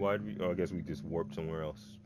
Why? Did we, oh, I guess we just warped somewhere else.